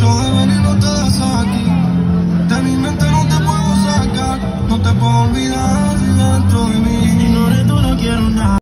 Yo de veneno toda aquí, de mi mente